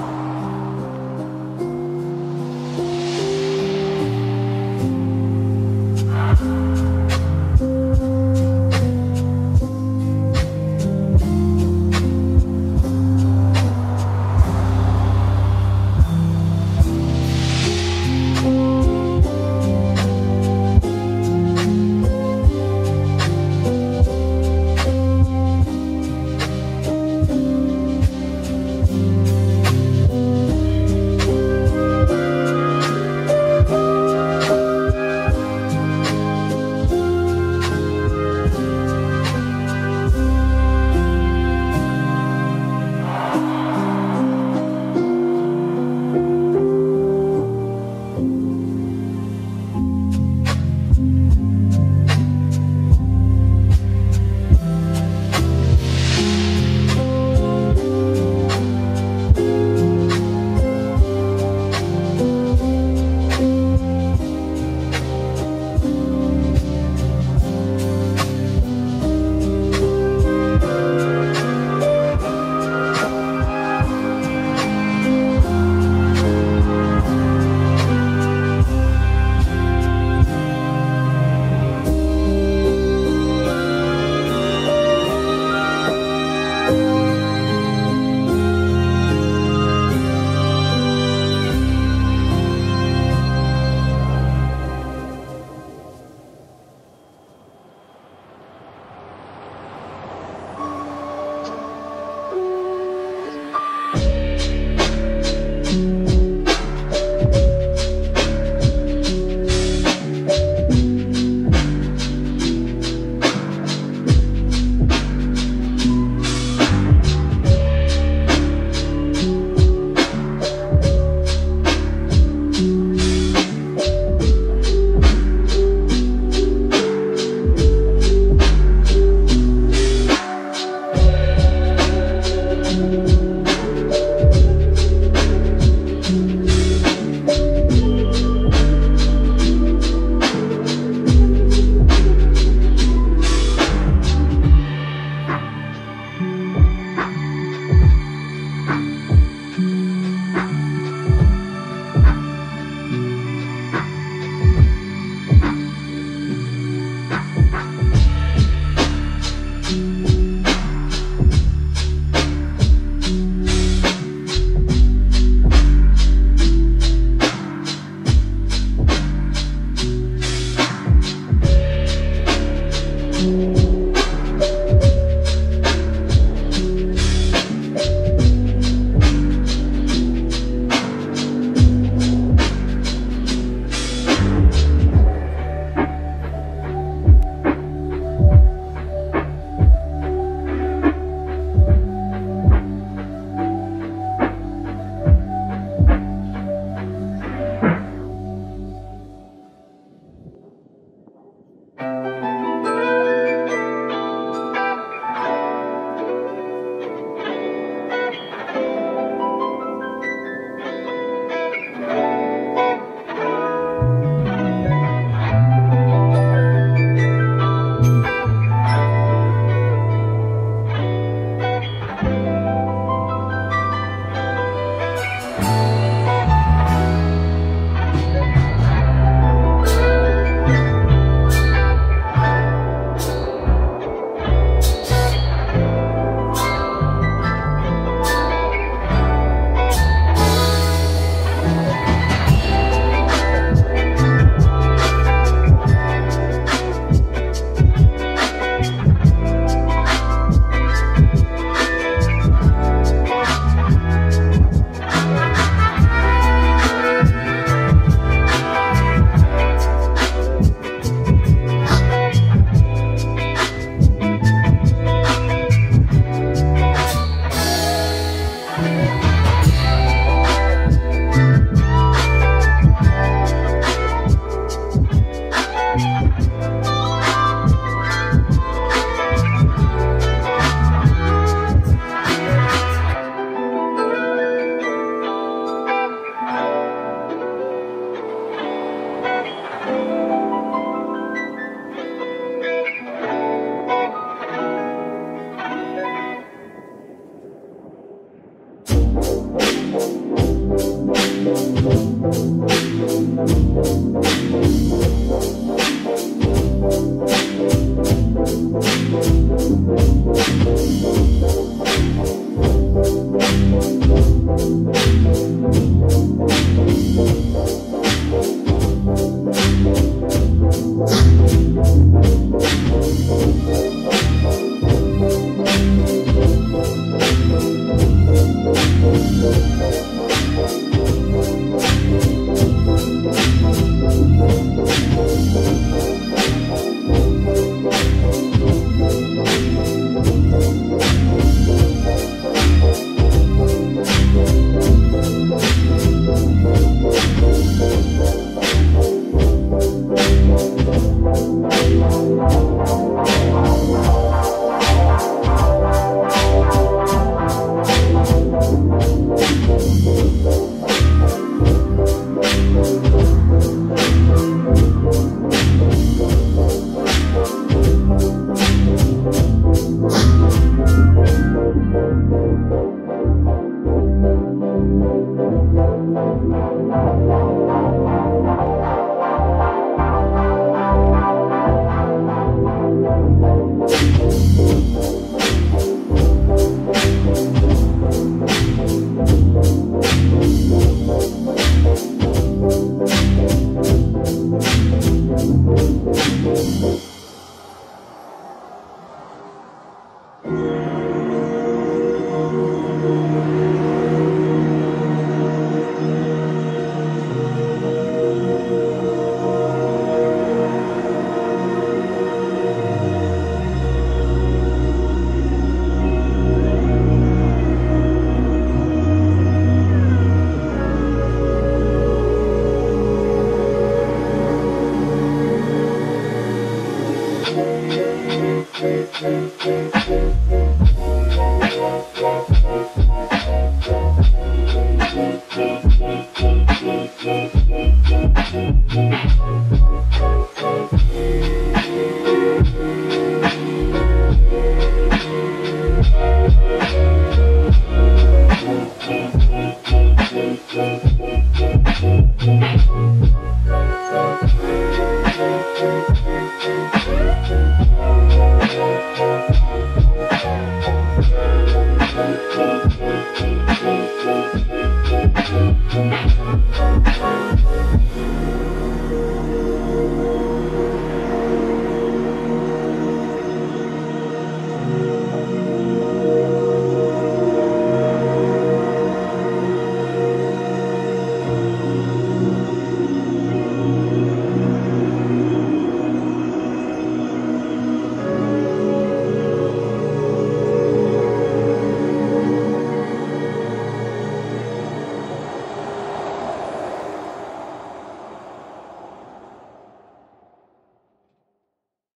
you